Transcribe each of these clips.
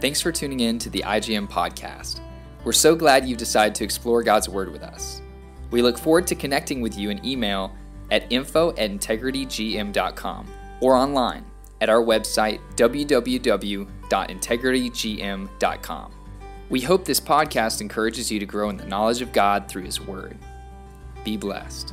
Thanks for tuning in to the IGM podcast. We're so glad you've decided to explore God's Word with us. We look forward to connecting with you in email at info at integritygm.com or online at our website www.integritygm.com. We hope this podcast encourages you to grow in the knowledge of God through His Word. Be blessed.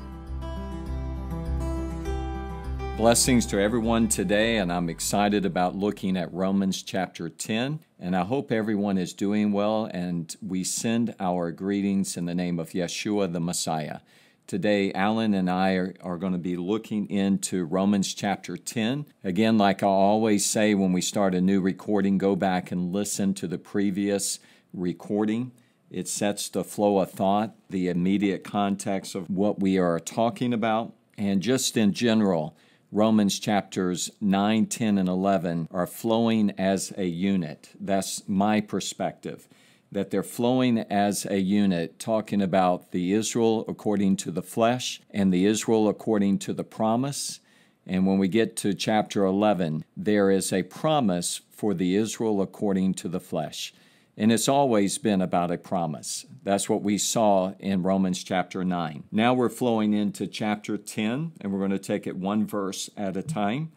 Blessings to everyone today, and I'm excited about looking at Romans chapter 10. And I hope everyone is doing well, and we send our greetings in the name of Yeshua the Messiah. Today, Alan and I are, are, going to be looking into Romans chapter 10. Again, like I always say when we start a new recording, go back and listen to the previous recording. It sets the flow of thought, the immediate context of what we are talking about, and just in general, Romans chapters 9, 10, and 11 are flowing as a unit. That's my perspective, that they're flowing as a unit, talking about the Israel according to the flesh and the Israel according to the promise. And when we get to chapter 11, there is a promise for the Israel according to the flesh. And it's always been about a promise. That's what we saw in Romans chapter 9. Now we're flowing into chapter 10, and we're going to take it one verse at a time.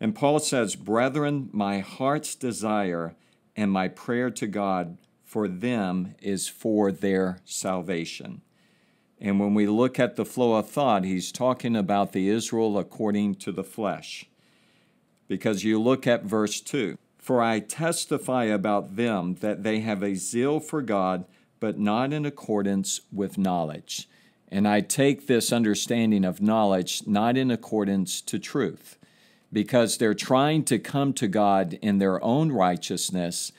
And Paul says, Brethren, my heart's desire and my prayer to God for them is for their salvation. And when we look at the flow of thought, he's talking about the Israel according to the flesh. Because you look at verse 2 for I testify about them that they have a zeal for God, but not in accordance with knowledge. And I take this understanding of knowledge not in accordance to truth, because they're trying to come to God in their own righteousness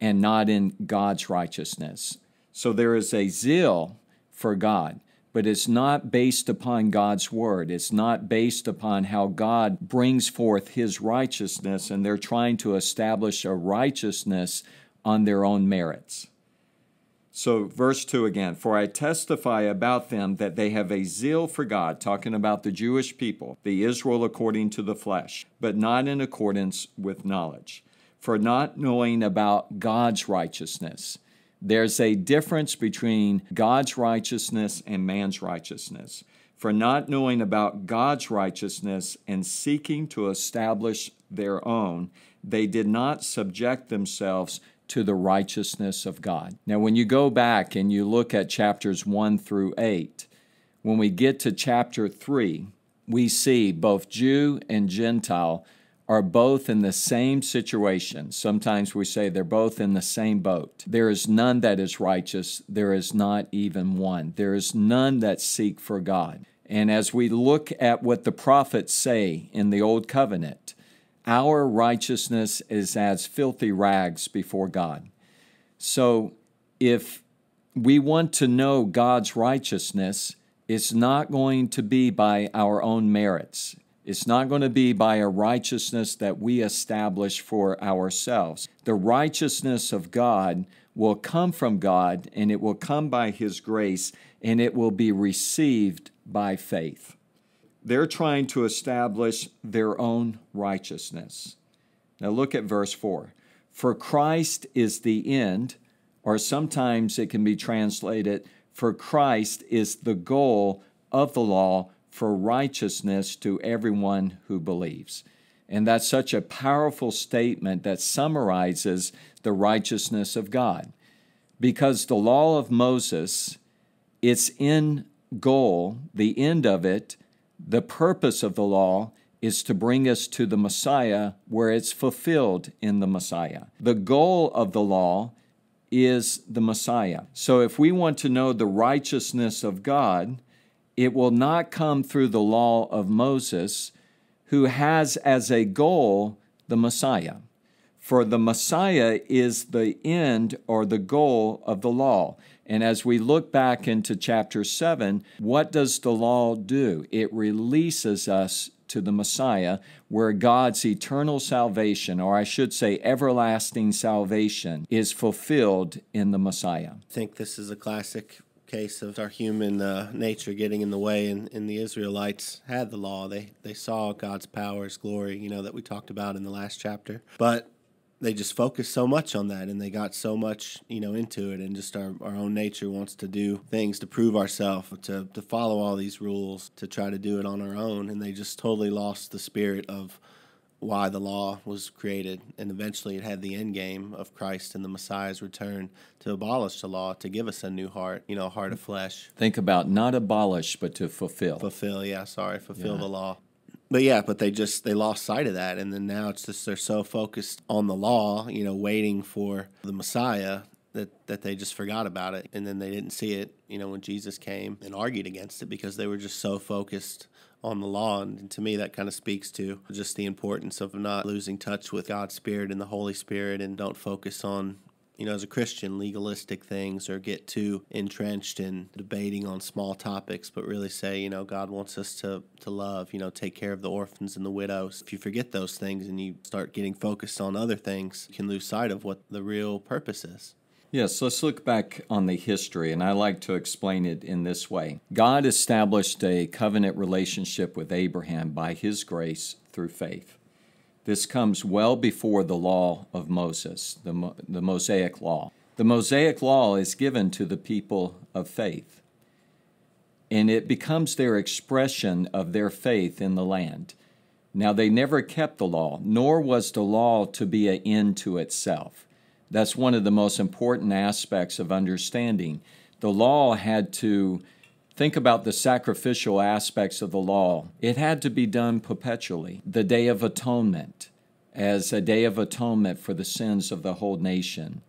and not in God's righteousness. So there is a zeal for God but it's not based upon God's word. It's not based upon how God brings forth his righteousness, and they're trying to establish a righteousness on their own merits. So, verse 2 again For I testify about them that they have a zeal for God, talking about the Jewish people, the Israel according to the flesh, but not in accordance with knowledge. For not knowing about God's righteousness there's a difference between God's righteousness and man's righteousness. For not knowing about God's righteousness and seeking to establish their own, they did not subject themselves to the righteousness of God. Now, when you go back and you look at chapters 1 through 8, when we get to chapter 3, we see both Jew and Gentile are both in the same situation. Sometimes we say they're both in the same boat. There is none that is righteous, there is not even one. There is none that seek for God. And as we look at what the prophets say in the Old Covenant, our righteousness is as filthy rags before God. So if we want to know God's righteousness, it's not going to be by our own merits. It's not going to be by a righteousness that we establish for ourselves. The righteousness of God will come from God and it will come by His grace and it will be received by faith. They're trying to establish their own righteousness. Now look at verse 4. For Christ is the end, or sometimes it can be translated, for Christ is the goal of the law for righteousness to everyone who believes. And that's such a powerful statement that summarizes the righteousness of God. Because the law of Moses, its end goal, the end of it, the purpose of the law is to bring us to the Messiah where it's fulfilled in the Messiah. The goal of the law is the Messiah. So if we want to know the righteousness of God, it will not come through the law of Moses, who has as a goal the Messiah. For the Messiah is the end or the goal of the law. And as we look back into chapter 7, what does the law do? It releases us to the Messiah, where God's eternal salvation, or I should say everlasting salvation, is fulfilled in the Messiah. I think this is a classic case of our human uh, nature getting in the way, and, and the Israelites had the law. They they saw God's power, His glory, you know, that we talked about in the last chapter. But they just focused so much on that and they got so much you know into it and just our, our own nature wants to do things to prove ourselves to, to follow all these rules to try to do it on our own and they just totally lost the spirit of why the law was created and eventually it had the end game of christ and the messiah's return to abolish the law to give us a new heart you know a heart of flesh Think about not abolish, but to fulfill. fulfill yeah sorry fulfill Yeah. the law but yeah but they just they lost sight of that and then now it's just they're so focused on the law you know waiting for the messiah that that they just forgot about it and then they didn't see it you know when jesus came and argued against it because they were just so focused on the law and to me that kind of speaks to just the importance of not losing touch with god's spirit and the holy spirit and don't focus on you know, as a Christian, legalistic things or get too entrenched in debating on small topics, but really say, you know, God wants us to, to love, you know, take care of the orphans and the widows. If you forget those things and you start getting focused on other things, you can lose sight of what the real purpose is. Yes, let's look back on the history, and I like to explain it in this way God established a covenant relationship with Abraham by his grace through faith. This comes well before the law of Moses, the, Mo- the Mosaic law. The Mosaic law is given to the people of faith, and it becomes their expression of their faith in the land. Now, they never kept the law, nor was the law to be an end to itself. That's one of the most important aspects of understanding. The law had to think about the sacrificial aspects of the law. It had to be done perpetually. The Day of Atonement, as a day of atonement for the sins of the whole nation.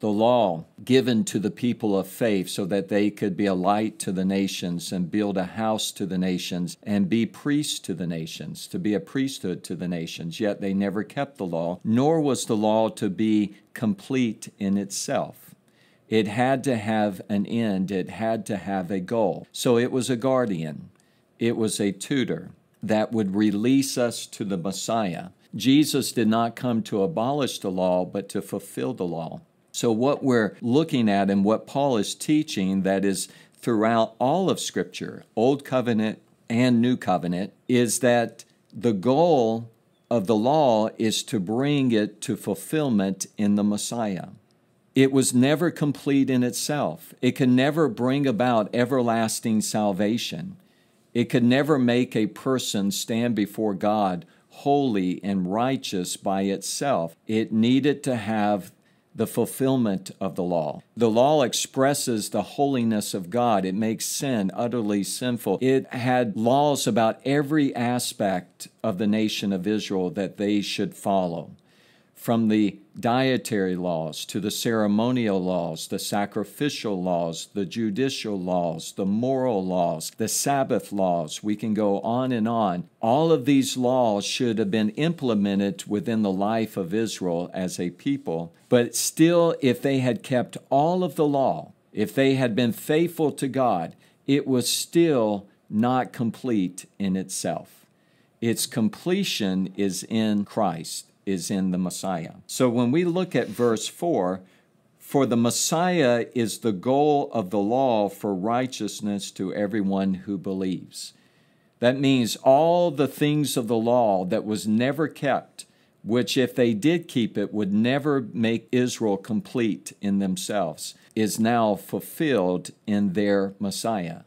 The law given to the people of faith so that they could be a light to the nations and build a house to the nations and be priests to the nations, to be a priesthood to the nations. Yet they never kept the law, nor was the law to be complete in itself. It had to have an end, it had to have a goal. So it was a guardian, it was a tutor that would release us to the Messiah. Jesus did not come to abolish the law, but to fulfill the law. So, what we're looking at and what Paul is teaching, that is throughout all of Scripture, Old Covenant and New Covenant, is that the goal of the law is to bring it to fulfillment in the Messiah. It was never complete in itself. It can never bring about everlasting salvation. It could never make a person stand before God holy and righteous by itself. It needed to have the fulfillment of the law. The law expresses the holiness of God. It makes sin utterly sinful. It had laws about every aspect of the nation of Israel that they should follow from the dietary laws to the ceremonial laws, the sacrificial laws, the judicial laws, the moral laws, the Sabbath laws. We can go on and on. All of these laws should have been implemented within the life of Israel as a people. But still, if they had kept all of the law, if they had been faithful to God, it was still not complete in itself. Its completion is in Christ is in the Messiah. So when we look at verse 4, for the Messiah is the goal of the law for righteousness to everyone who believes. That means all the things of the law that was never kept, which if they did keep it would never make Israel complete in themselves, is now fulfilled in their Messiah.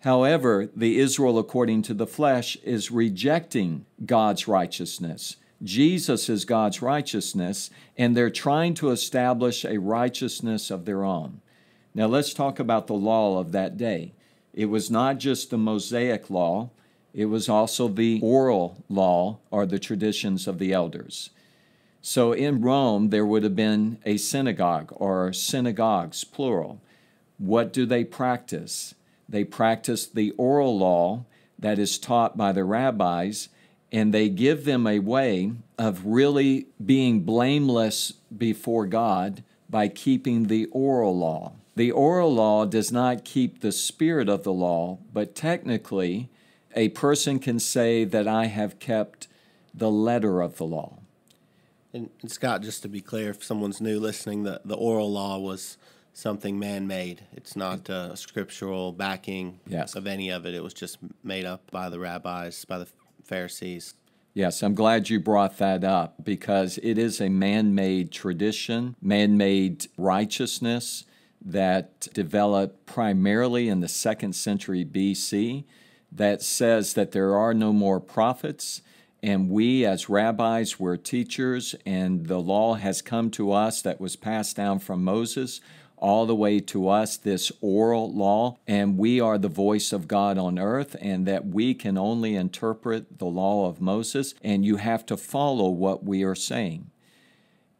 However, the Israel according to the flesh is rejecting God's righteousness. Jesus is God's righteousness, and they're trying to establish a righteousness of their own. Now, let's talk about the law of that day. It was not just the Mosaic law, it was also the oral law or the traditions of the elders. So in Rome, there would have been a synagogue or synagogues, plural. What do they practice? They practice the oral law that is taught by the rabbis and they give them a way of really being blameless before God by keeping the oral law. The oral law does not keep the spirit of the law, but technically, a person can say that I have kept the letter of the law. And, and Scott, just to be clear, if someone's new listening, the, the oral law was something man made. It's not a scriptural backing Yes. of any of it. It was just made up by the rabbis, by the Pharisees. Yes, I'm glad you brought that up because it is a man made tradition, man made righteousness that developed primarily in the second century BC that says that there are no more prophets. And we, as rabbis, we're teachers, and the law has come to us that was passed down from Moses all the way to us, this oral law, and we are the voice of God on earth, and that we can only interpret the law of Moses, and you have to follow what we are saying.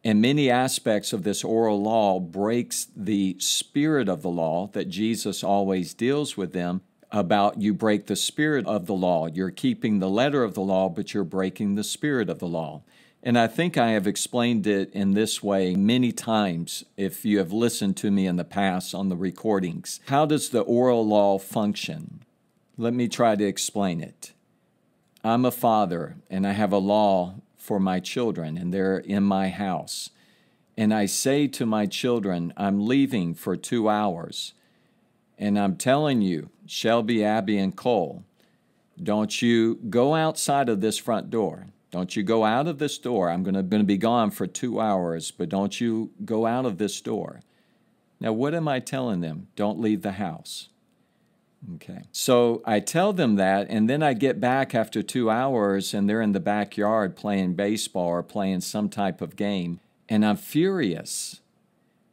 And many aspects of this oral law breaks the spirit of the law that Jesus always deals with them about you break the spirit of the law. You're keeping the letter of the law, but you're breaking the spirit of the law. And I think I have explained it in this way many times if you have listened to me in the past on the recordings. How does the oral law function? Let me try to explain it. I'm a father and I have a law for my children, and they're in my house. And I say to my children, I'm leaving for two hours. And I'm telling you, Shelby, Abby, and Cole, don't you go outside of this front door. Don't you go out of this door. I'm going to, be gone for two hours, but don't you go out of this door. Now, what am I telling them? Don't leave the house. Okay. So I tell them that, and then I get back after two hours and they're in the backyard playing baseball or playing some type of game, and I'm furious.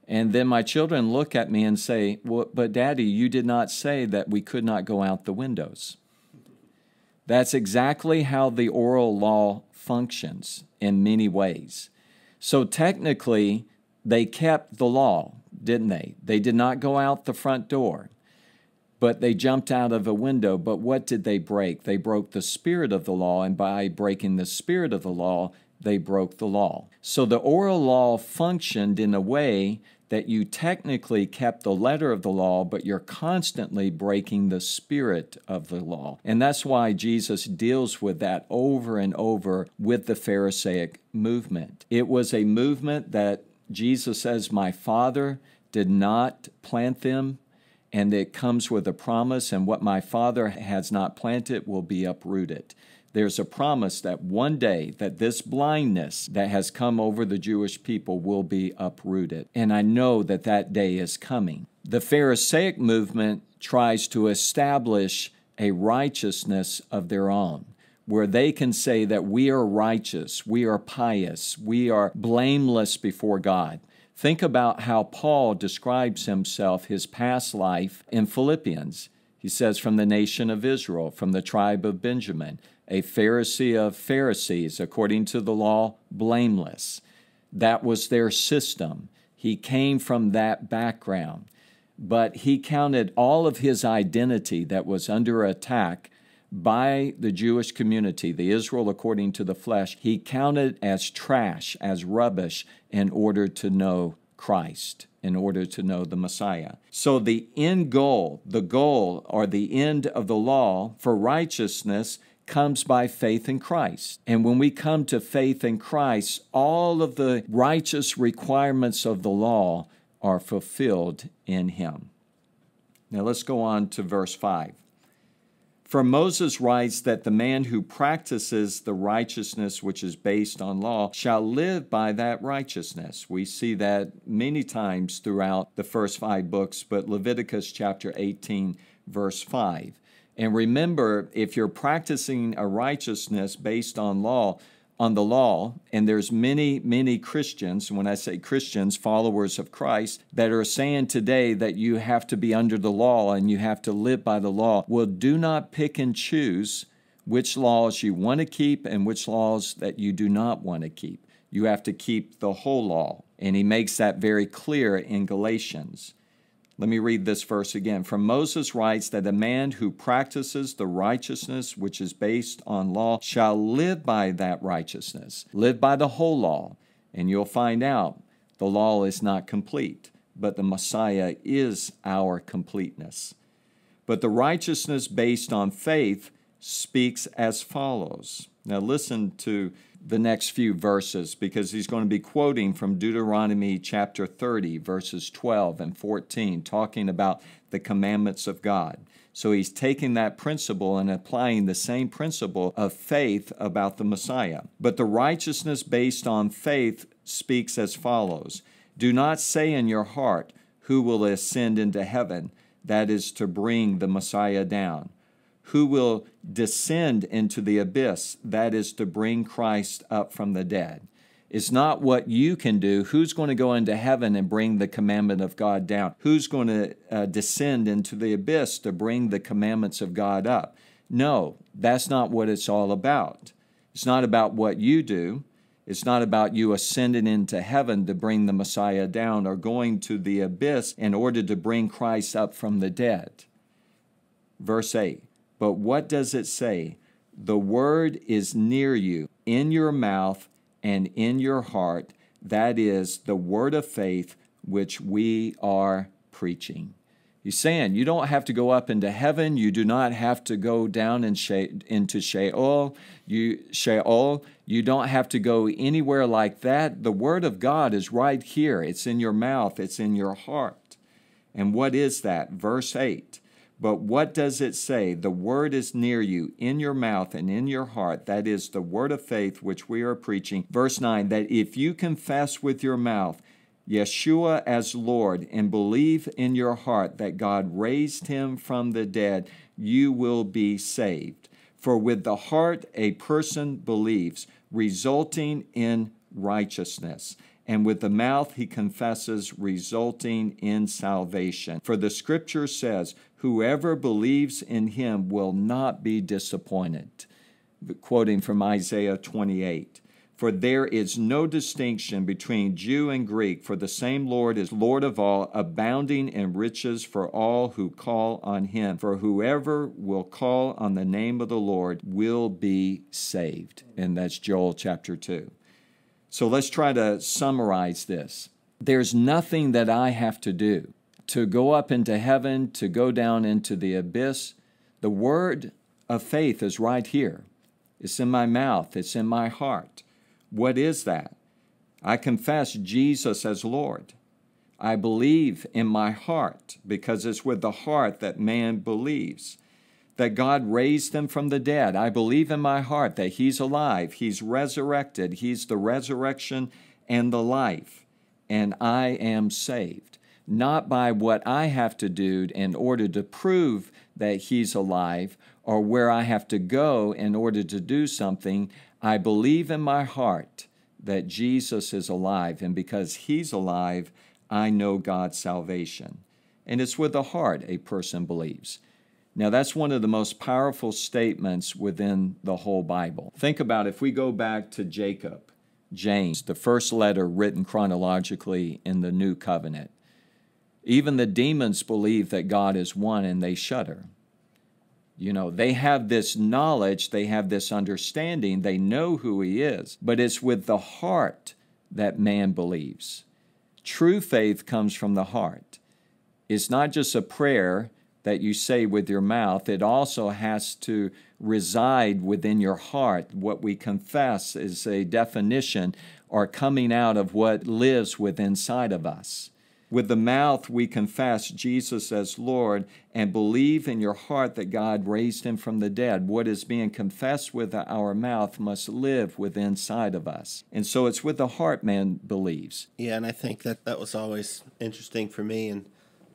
And then my children look at me and say, well, But daddy, you did not say that we could not go out the windows. That's exactly how the oral law functions in many ways. So technically, they kept the law, didn't they? They did not go out the front door, but they jumped out of a window. But what did they break? They broke the spirit of the law, and by breaking the spirit of the law, they broke the law. So the oral law functioned in a way that you technically kept the letter of the law, but you're constantly breaking the spirit of the law. And that's why Jesus deals with that over and over with the Pharisaic movement. It was a movement that Jesus says, My Father did not plant them, and it comes with a promise, and what my Father has not planted will be uprooted there's a promise that one day that this blindness that has come over the Jewish people will be uprooted. And I know that that day is coming. The Pharisaic movement tries to establish a righteousness of their own where they can say that we are righteous, we are pious, we are blameless before God. Think about how Paul describes himself, his past life in Philippians. He says, from the nation of Israel, from the tribe of Benjamin a Pharisee of Pharisees, according to the law, blameless. That was their system. He came from that background. But he counted all of his identity that was under attack by the Jewish community, the Israel according to the flesh, he counted as trash, as rubbish, in order to know Christ, in order to know the Messiah. So the end goal, the goal or the end of the law for righteousness comes by faith in Christ. And when we come to faith in Christ, all of the righteous requirements of the law are fulfilled in him. Now let's go on to verse 5. For Moses writes that the man who practices the righteousness which is based on law shall live by that righteousness. We see that many times throughout the first five books, but Leviticus chapter 18, verse 5. And remember, if you're practicing a righteousness based on law, on the law, and there's many, many Christians, when I say Christians, followers of Christ, that are saying today that you have to be under the law and you have to live by the law. Well, do not pick and choose which laws you want to keep and which laws that you do not want to keep. You have to keep the whole law. And he makes that very clear in Galatians. Let me read this verse again. For Moses writes that a man who practices the righteousness which is based on law shall live by that righteousness, live by the whole law. And you'll find out the law is not complete, but the Messiah is our completeness. But the righteousness based on faith speaks as follows. Now, listen to the next few verses because he's going to be quoting from Deuteronomy chapter 30, verses 12 and 14, talking about the commandments of God. So he's taking that principle and applying the same principle of faith about the Messiah. But the righteousness based on faith speaks as follows Do not say in your heart, Who will ascend into heaven? That is to bring the Messiah down. Who will descend into the abyss? That is to bring Christ up from the dead. It's not what you can do. Who's going to go into heaven and bring the commandment of God down? Who's going to uh, descend into the abyss to bring the commandments of God up? No, that's not what it's all about. It's not about what you do. It's not about you ascending into heaven to bring the Messiah down or going to the abyss in order to bring Christ up from the dead. Verse 8 But what does it say? The word is near you, in your mouth and in your heart. That is the word of faith which we are preaching. He's saying you don't have to go up into heaven. You do not have to go down in she- into Sheol. You Sheol. You don't have to go anywhere like that. The word of God is right here. It's in your mouth. It's in your heart. And what is that? Verse eight. But what does it say? The word is near you, in your mouth and in your heart. That is the word of faith which we are preaching. Verse 9 that if you confess with your mouth Yeshua as Lord and believe in your heart that God raised him from the dead, you will be saved. For with the heart a person believes, resulting in righteousness and with the mouth he confesses, resulting in salvation. For the scripture says, Whoever believes in him will not be disappointed. Quoting from Isaiah 28. For there is no distinction between Jew and Greek, for the same Lord is Lord of all, abounding in riches for all who call on him. For whoever will call on the name of the Lord will be saved. And that's Joel chapter 2. So let's try to summarize this. There's nothing that I have to do to go up into heaven, to go down into the abyss. The word of faith is right here. It's in my mouth, it's in my heart. What is that? I confess Jesus as Lord. I believe in my heart because it's with the heart that man believes that God raised him from the dead. I believe in my heart that he's alive, he's resurrected, he's the resurrection and the life, and I am saved. Not by what I have to do in order to prove that he's alive or where I have to go in order to do something. I believe in my heart that Jesus is alive, and because he's alive, I know God's salvation. And it's with the heart a person believes. Now, that's one of the most powerful statements within the whole Bible. Think about if we go back to Jacob, James, the first letter written chronologically in the New Covenant. Even the demons believe that God is one and they shudder. You know, they have this knowledge, they have this understanding, they know who He is, but it's with the heart that man believes. True faith comes from the heart. It's not just a prayer that you say with your mouth, it also has to reside within your heart. What we confess is a definition or coming out of what lives within inside of us. With the mouth, we confess Jesus as Lord and believe in your heart that God raised him from the dead. What is being confessed with our mouth must live within inside of us. And so it's with the heart man believes. Yeah, and I think that that was always interesting for me and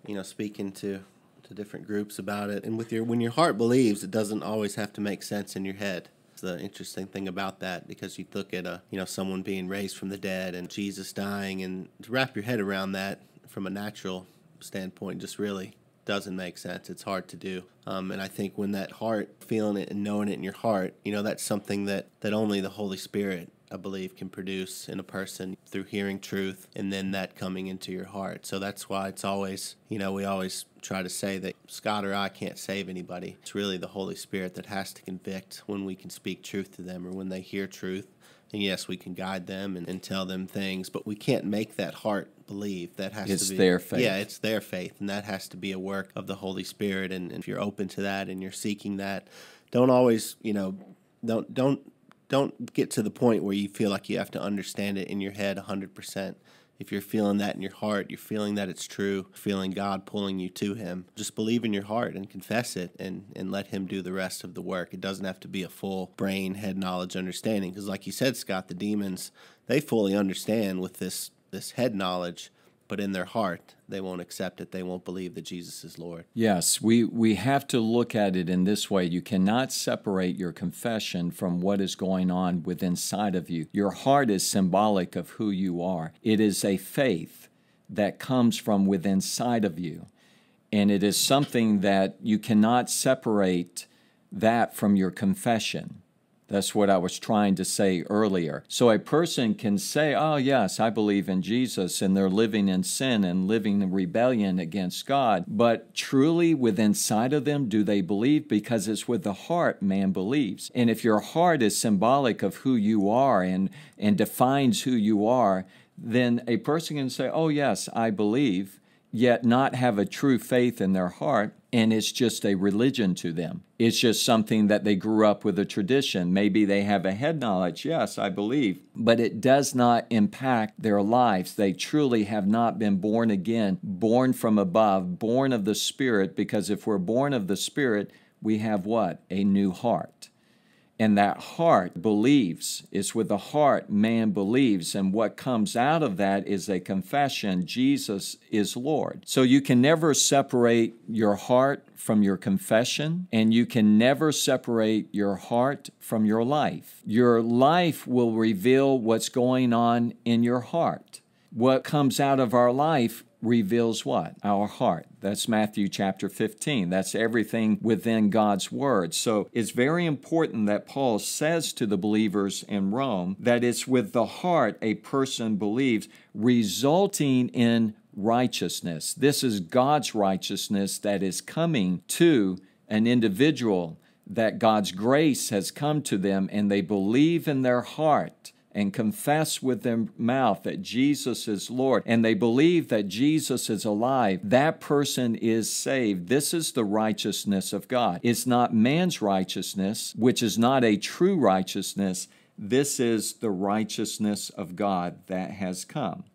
you know speaking to to different groups about it. And with your when your heart believes, it doesn't always have to make sense in your head. It's the interesting thing about that because you look at a you know someone being raised from the dead and Jesus dying, and to wrap your head around that from a natural standpoint just really doesn't make sense. It's hard to do. Um, and I think when that heart, feeling it and knowing it in your heart, you know, that's something that, that only the Holy Spirit I believe, can produce in a person through hearing truth and then that coming into your heart. So that's why it's always, you know, we always try to say that Scott or I can't save anybody. It's really the Holy Spirit that has to convict when we can speak truth to them or when they hear truth. And yes, we can guide them and, and tell them things, but we can't make that heart believe. That has it's to be their faith. Yeah, it's their faith, and that has to be a work of the Holy Spirit. And, and if you're open to that and you're seeking that, don't always, you know, don't don't don't get to the point where you feel like you have to understand it in your head 100%. if you're feeling that in your heart, you're feeling that it's true, feeling God pulling you to Him, just believe in your heart and confess it and, and let Him do the rest of the work. It doesn't have to be a full brain, head knowledge, understanding. Because, like you said, Scott, the demons, they fully understand with this, this head knowledge but in their heart they won't accept it. They won't believe that jesus is lord. Yes we we have to look at it in this way. You cannot separate your confession from what is going on within inside of you. Your heart is symbolic of who you are. It is a faith that comes from within inside of you. And it is something that you cannot separate that from your confession that's what I was trying to say earlier. So a person can say, Oh, yes, I believe in Jesus, and they're living in sin and living in rebellion against God. But truly, within inside of them, do they believe? Because it's with the heart man believes. And if your heart is symbolic of who you are and, and defines who you are, then a person can say, Oh, yes, I believe yet not have a true faith in their heart, and it's just a religion to them. It's just something that they grew up with a tradition. Maybe they have a head knowledge, yes, I believe, but it does not impact their lives. They truly have not been born again, born from above, born of the Spirit, because if we're born of the Spirit, we have what? A new heart and that heart believes. It's with the heart man believes, and what comes out of that is a confession Jesus is Lord. So you can never separate your heart from your confession, and you can never separate your heart from your life. Your life will reveal what's going on in your heart. What comes out of our life reveals what? Our heart. That's Matthew chapter 15. That's everything within God's word. So it's very important that Paul says to the believers in Rome that it's with the heart a person believes, resulting in righteousness. This is God's righteousness that is coming to an individual, that God's grace has come to them, and they believe in their heart and confess with their mouth that Jesus is Lord and they believe that Jesus is alive, that person is saved. This is the righteousness of God. It's not man's righteousness, which is not a true righteousness. This is the righteousness of God that has come.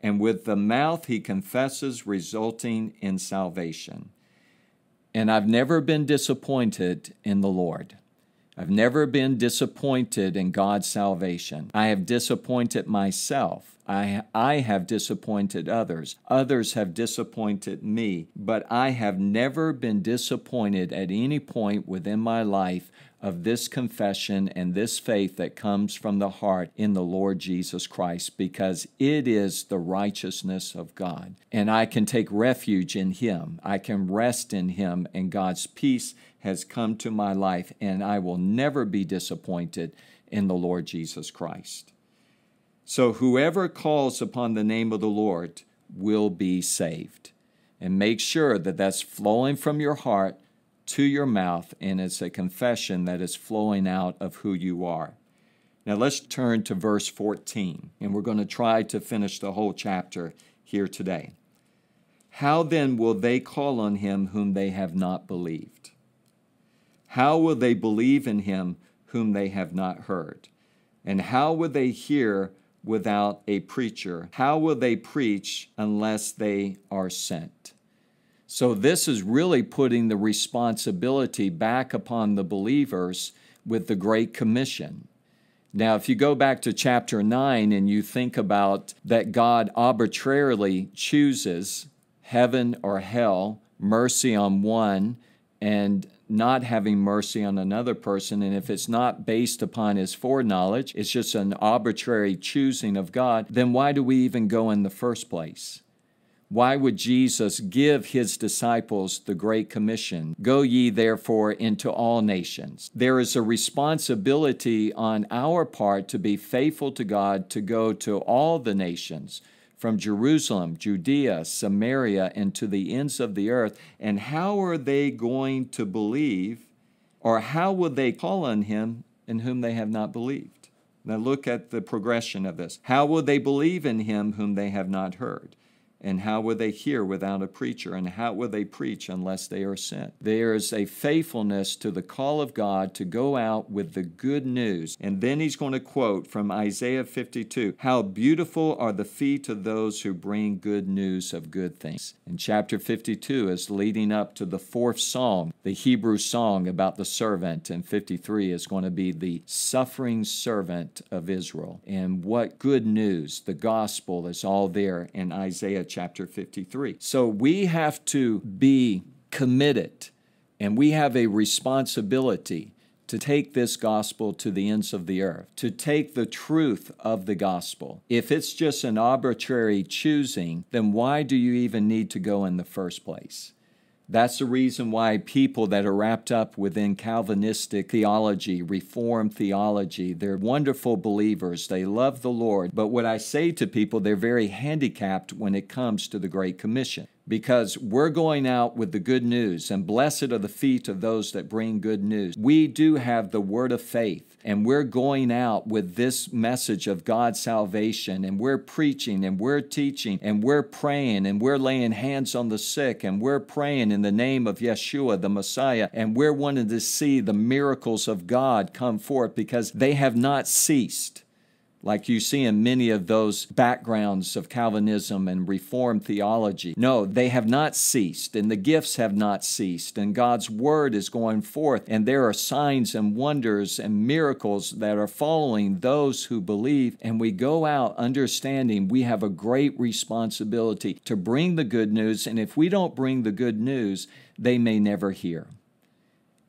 And with the mouth he confesses, resulting in salvation. And I've never been disappointed in the Lord. I've never been disappointed in God's salvation. I have disappointed myself. I, I have disappointed others. Others have disappointed me. But I have never been disappointed at any point within my life of this confession and this faith that comes from the heart in the Lord Jesus Christ because it is the righteousness of God. And I can take refuge in Him. I can rest in Him, and God's peace has come to my life, and I will never be disappointed in the Lord Jesus Christ. So, whoever calls upon the name of the Lord will be saved. And make sure that that's flowing from your heart to your mouth, and it's a confession that is flowing out of who you are. Now let's turn to verse 14, and we're going to try to finish the whole chapter here today. How then will they call on him whom they have not believed? How will they believe in him whom they have not heard? And how will they hear without a preacher? How will they preach unless they are sent? So, this is really putting the responsibility back upon the believers with the Great Commission. Now, if you go back to chapter 9 and you think about that God arbitrarily chooses heaven or hell, mercy on one, and not having mercy on another person, and if it's not based upon his foreknowledge, it's just an arbitrary choosing of God, then why do we even go in the first place? Why would Jesus give his disciples the Great Commission? Go ye therefore into all nations. There is a responsibility on our part to be faithful to God to go to all the nations from Jerusalem, Judea, Samaria, and to the ends of the earth. And how are they going to believe, or how will they call on him in whom they have not believed? Now look at the progression of this. How will they believe in him whom they have not heard? And how will they hear without a preacher? And how will they preach unless they are sent? There is a faithfulness to the call of God to go out with the good news. And then he's going to quote from Isaiah 52 How beautiful are the feet of those who bring good news of good things. And chapter 52 is leading up to the fourth song, the Hebrew song about the servant. And 53 is going to be the suffering servant of Israel. And what good news, the gospel is all there in Isaiah chapter 53. So we have to be committed and we have a responsibility to take this gospel to the ends of the earth, to take the truth of the gospel. If it's just an arbitrary choosing, then why do you even need to go in the first place? That's the reason why people that are wrapped up within Calvinistic theology, Reformed theology, they're wonderful believers. They love the Lord. But what I say to people, they're very handicapped when it comes to the Great Commission because we're going out with the good news, and blessed are the feet of those that bring good news. We do have the word of faith, and we're going out with this message of God's salvation, and we're preaching, and we're teaching, and we're praying, and we're laying hands on the sick, and we're praying in the name of Yeshua, the Messiah, and we're wanting to see the miracles of God come forth because they have not ceased like you see in many of those backgrounds of Calvinism and Reformed theology. No, they have not ceased, and the gifts have not ceased, and God's word is going forth, and there are signs and wonders and miracles that are following those who believe. And we go out understanding we have a great responsibility to bring the good news, and if we don't bring the good news, they may never hear.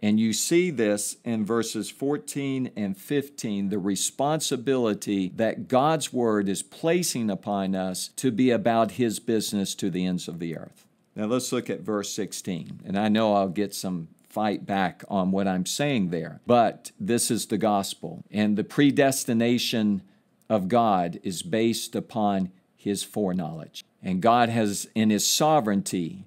And you see this in verses 14 and 15 the responsibility that God's word is placing upon us to be about his business to the ends of the earth. Now let's look at verse 16. And I know I'll get some fight back on what I'm saying there, but this is the gospel. And the predestination of God is based upon his foreknowledge. And God has, in his sovereignty,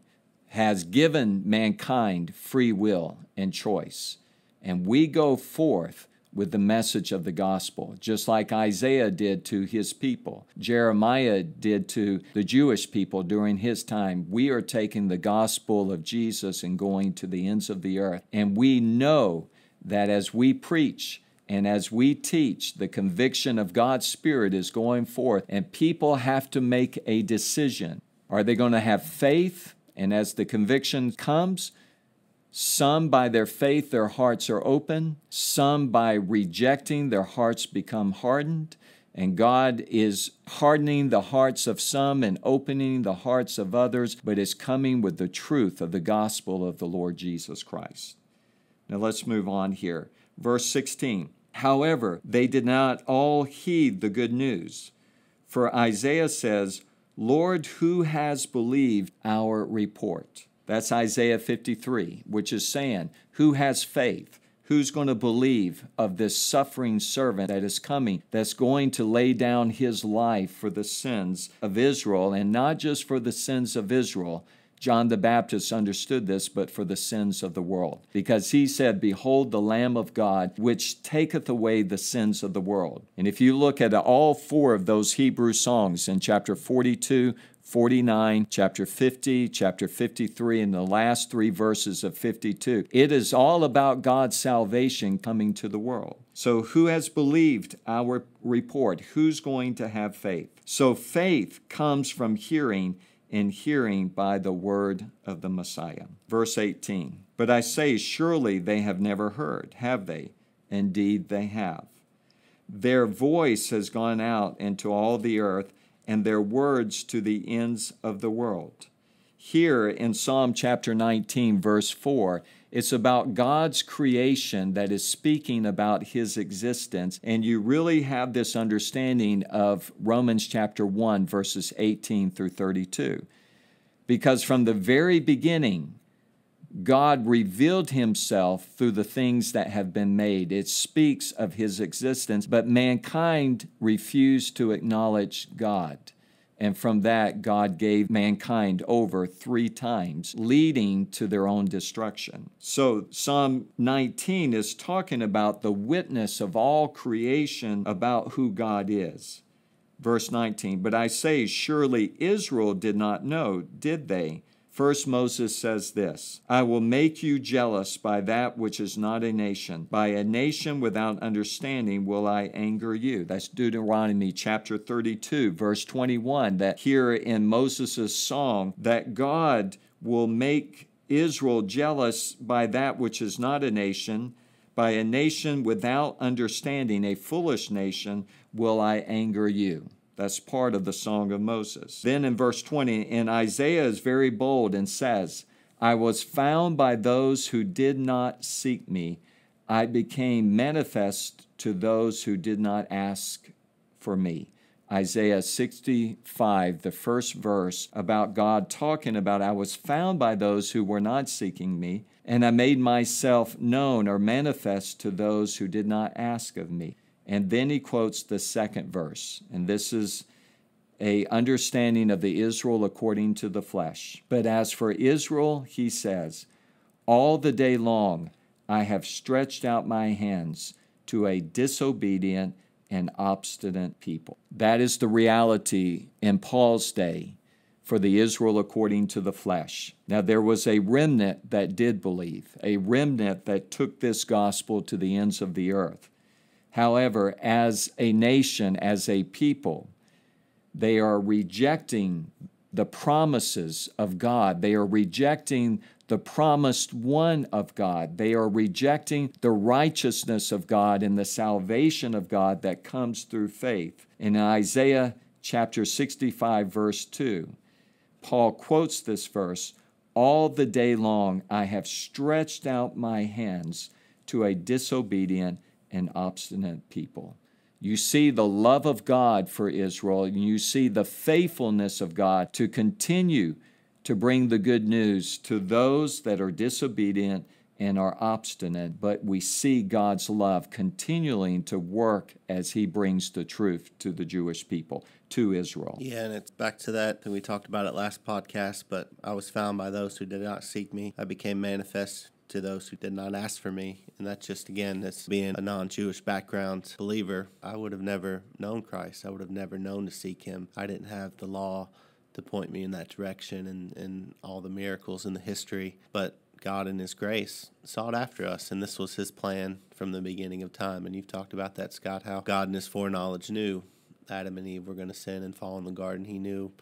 has given mankind free will and choice. And we go forth with the message of the gospel, just like Isaiah did to his people, Jeremiah did to the Jewish people during his time. We are taking the gospel of Jesus and going to the ends of the earth. And we know that as we preach, and as we teach, the conviction of God's Spirit is going forth, and people have to make a decision. Are they going to have faith and as the conviction comes, some by their faith, their hearts are open. Some by rejecting, their hearts become hardened. And God is hardening the hearts of some and opening the hearts of others, but is coming with the truth of the gospel of the Lord Jesus Christ. Now let's move on here. Verse 16. However, they did not all heed the good news. For Isaiah says, Lord, who has believed our report? That's Isaiah 53, which is saying, Who has faith? Who's going to believe of this suffering servant that is coming, that's going to lay down his life for the sins of Israel, and not just for the sins of Israel, John the Baptist understood this, but for the sins of the world. Because he said, Behold the Lamb of God, which taketh away the sins of the world. And if you look at all four of those Hebrew songs in chapter 42, 49, chapter 50, chapter 53, and the last three verses of 52. It is all about God's salvation coming to the world. So, who has believed our report? Who's going to have faith? So, faith comes from hearing, in hearing by the word of the Messiah. Verse 18 But I say, surely they have never heard, have they? Indeed, they have. Their voice has gone out into all the earth, and their words to the ends of the world. Here in Psalm chapter 19, verse 4, it's about God's creation that is speaking about his existence. And you really have this understanding of Romans chapter 1, verses 18 through 32. Because from the very beginning, God revealed himself through the things that have been made. It speaks of his existence, but mankind refused to acknowledge God. And from that, God gave mankind over three times, leading to their own destruction. So, Psalm 19 is talking about the witness of all creation about who God is. Verse 19, but I say, surely Israel did not know, did they? First, Moses says this I will make you jealous by that which is not a nation. By a nation without understanding will I anger you. That's Deuteronomy chapter 32, verse 21. That here in Moses' song, that God will make Israel jealous by that which is not a nation. By a nation without understanding, a foolish nation, will I anger you. That's part of the Song of Moses. Then in verse 20, and Isaiah is very bold and says, I was found by those who did not seek me. I became manifest to those who did not ask for me. Isaiah 65, the first verse about God talking about, I was found by those who were not seeking me, and I made myself known or manifest to those who did not ask of me. And then he quotes the second verse, and this is a understanding of the Israel according to the flesh. But as for Israel, he says, all the day long I have stretched out my hands to a disobedient and obstinate people. That is the reality in Paul's day for the Israel according to the flesh. Now, there was a remnant that did believe, a remnant that took this gospel to the ends of the earth. However, as a nation, as a people, they are rejecting the promises of God. They are rejecting the promised one of God. They are rejecting the righteousness of God and the salvation of God that comes through faith. In Isaiah chapter 65, verse 2, Paul quotes this verse All the day long I have stretched out my hands to a disobedient and obstinate people. You see the love of God for Israel, and you see the faithfulness of God to continue to bring the good news to those that are disobedient and are obstinate, but we see God's love continuing to work as He brings the truth to the Jewish people, to Israel. Yeah, and it's back to that, and we talked about it last podcast, but I was found by those who did not seek me. I became manifest to those who did not ask for me. And that's just, again, that's being a non Jewish background believer. I would have never known Christ. I would have never known to seek him. I didn't have the law to point me in that direction and, and all the miracles in the history. But God in His grace sought after us, and this was His plan from the beginning of time. And you've talked about that, Scott, how God in His foreknowledge knew Adam and Eve were going to sin and fall in the garden. He knew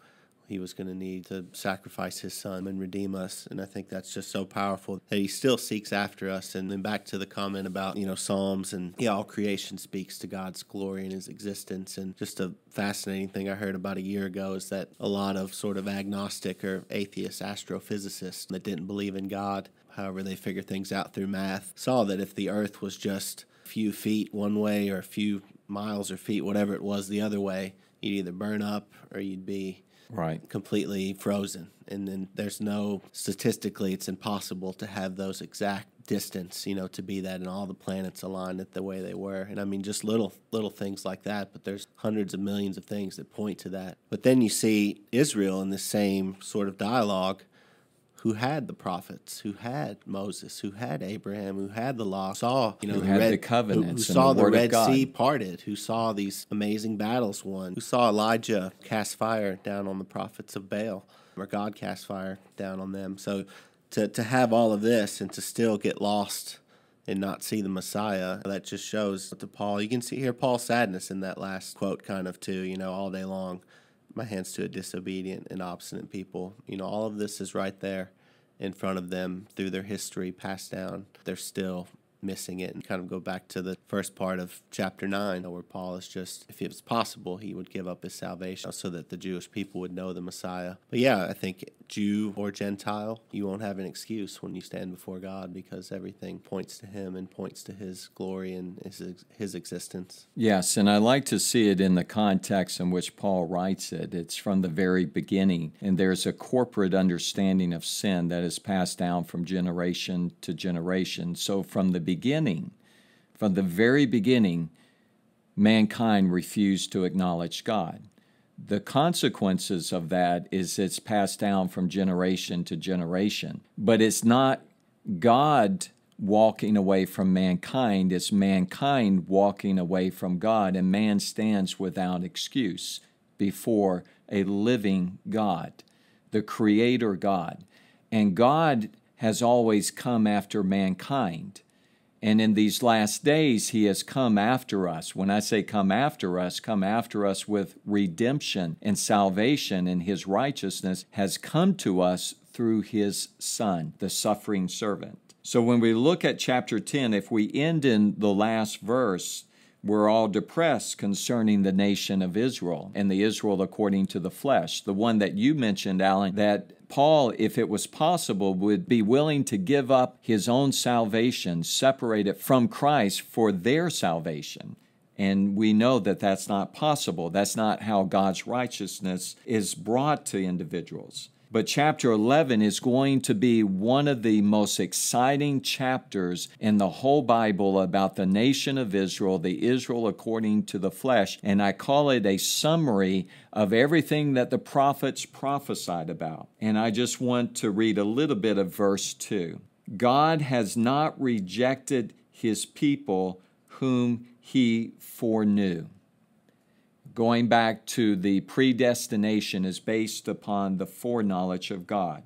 he was going to need to sacrifice his son and redeem us. And I think that's just so powerful that he still seeks after us. And then back to the comment about, you know, Psalms and yeah, all creation speaks to God's glory and his existence. And just a fascinating thing I heard about a year ago is that a lot of sort of agnostic or atheist astrophysicists that didn't believe in God, however they figure things out through math, saw that if the earth was just a few feet one way or a few miles or feet, whatever it was, the other way, you'd either burn up or you'd be right. completely frozen. And then there's no statistically it's impossible to have those exact distance you know to be that and all the planets aligned the way they were. And i mean just little little things like that but there's hundreds of millions of things that point to that. But then you see israel in the same sort of dialogue who had the prophets, who had Moses, who had Abraham, who had the law, saw you know who the had red, the covenants, who, who saw the, the Red Sea parted, who saw these amazing battles won, who saw Elijah cast fire down on the prophets of Baal, or God cast fire down on them. So to to have all of this and to still get lost and not see the Messiah, that just shows to Paul. You can see here Paul's sadness in that last quote, kind of too. You know, all day long my hands to a disobedient and obstinate people. You know, all of this is right there in front of them through their history passed down. They're still missing it and kind of go back to the first part of chapter 9 where Paul is just if it was possible he would give up his salvation so that the Jewish people would know the Messiah. But yeah, I think Jew or Gentile, you won't have an excuse when you stand before God because everything points to him and points to his glory and his his existence. Yes, and I like to see it in the context in which Paul writes it. It's from the very beginning and there's a corporate understanding of sin that is passed down from generation to generation. So from the beginning, from the very beginning, mankind refused to acknowledge God. The consequences of that is it's passed down from generation to generation. But it's not God walking away from mankind, it's mankind walking away from God, and man stands without excuse. before a living God, the Creator God. And God has always come after mankind. And in these last days, He has come after us. When I say come after us, come after us with redemption and salvation, and His righteousness has come to us through His Son, the suffering servant. So when we look at chapter 10, if we end in the last verse, we're all depressed concerning the nation of Israel and the Israel according to the flesh. The one that you mentioned, Alan, that Paul, if it was possible, would be willing to give up his own salvation, separate it from Christ for their salvation. And we know that that's not possible. That's not how God's righteousness is brought to individuals. But chapter 11 is going to be one of the most exciting chapters in the whole Bible about the nation of Israel, the Israel according to the flesh. And I call it a summary of everything that the prophets prophesied about. And I just want to read a little bit of verse 2. God has not rejected his people whom he foreknew going back to the predestination is based upon the foreknowledge of God?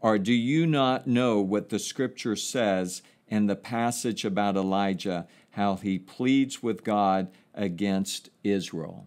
Or do you not know what the scripture says in the passage about Elijah, how he pleads with God against Israel?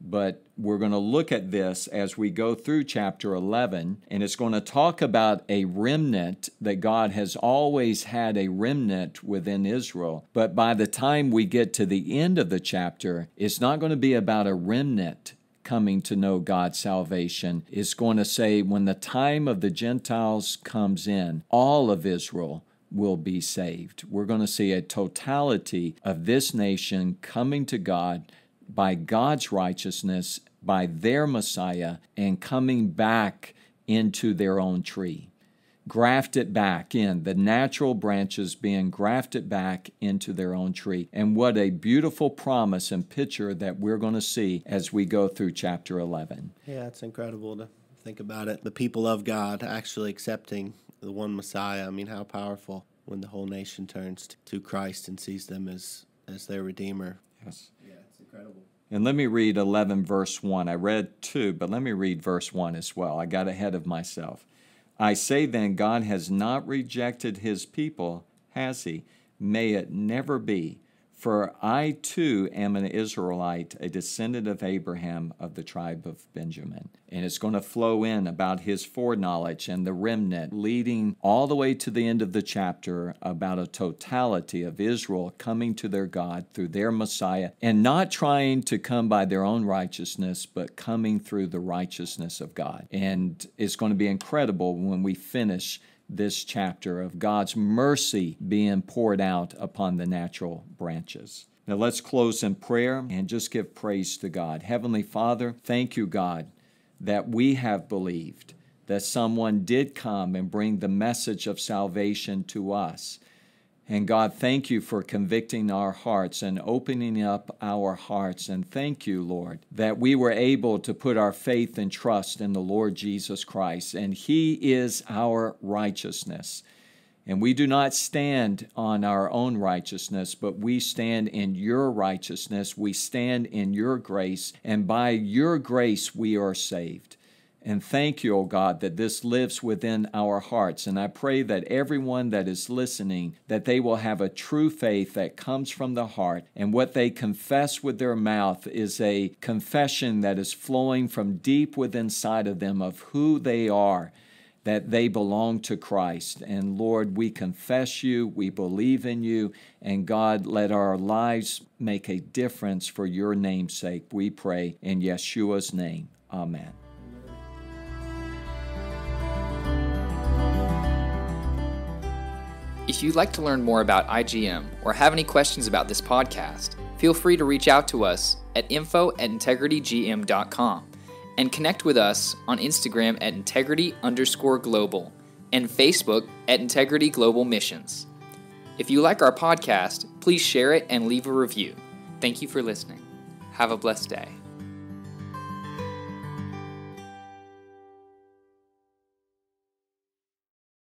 But we're going to look at this as we go through chapter 11, and it's going to talk about a remnant that God has always had a remnant within Israel. But by the time we get to the end of the chapter, it's not going to be about a remnant coming to know God's salvation. It's going to say, when the time of the Gentiles comes in, all of Israel will be saved. We're going to see a totality of this nation coming to God by God's righteousness, by their Messiah, and coming back into their own tree. Graft it back in, the natural branches being grafted back into their own tree. And what a beautiful promise and picture that we're going to see as we go through chapter 11. Yeah, it's incredible to think about it. The people of God actually accepting the one Messiah. I mean, how powerful when the whole nation turns to Christ and sees them as, as their Redeemer. Yes. Incredible. And let me read 11, verse 1. I read 2, but let me read verse 1 as well. I got ahead of myself. I say then, God has not rejected his people, has he? May it never be. For I too am an Israelite, a descendant of Abraham of the tribe of Benjamin. And it's going to flow in about his foreknowledge and the remnant, leading all the way to the end of the chapter about a totality of Israel coming to their God through their Messiah and not trying to come by their own righteousness, but coming through the righteousness of God. And it's going to be incredible when we finish this chapter of God's mercy being poured out upon the natural branches. Now let's close in prayer and just give praise to God. Heavenly Father, thank you, God, that we have believed that someone did come and bring the message of salvation to us. And God, thank you for convicting our hearts and opening up our hearts. And thank you, Lord, that we were able to put our faith and trust in the Lord Jesus Christ. And He is our righteousness. And we do not stand on our own righteousness, but we stand in your righteousness. We stand in your grace. And by your grace, we are saved. And thank you, O God, that this lives within our hearts. And I pray that everyone that is listening, that they will have a true faith that comes from the heart. And what they confess with their mouth is a confession that is flowing from deep within inside of them of who they are that they belong to Christ. And Lord, we confess you, we believe in you, and God, let our lives make a difference for your name's sake. We pray in Yeshua's name. Amen. If you'd like to learn more about IGM or have any questions about this podcast, feel free to reach out to us at info at integritygm.com and connect with us on Instagram at integrity underscore global and Facebook at Integrity Global Missions. If you like our podcast, please share it and leave a review. Thank you for listening. Have a blessed day.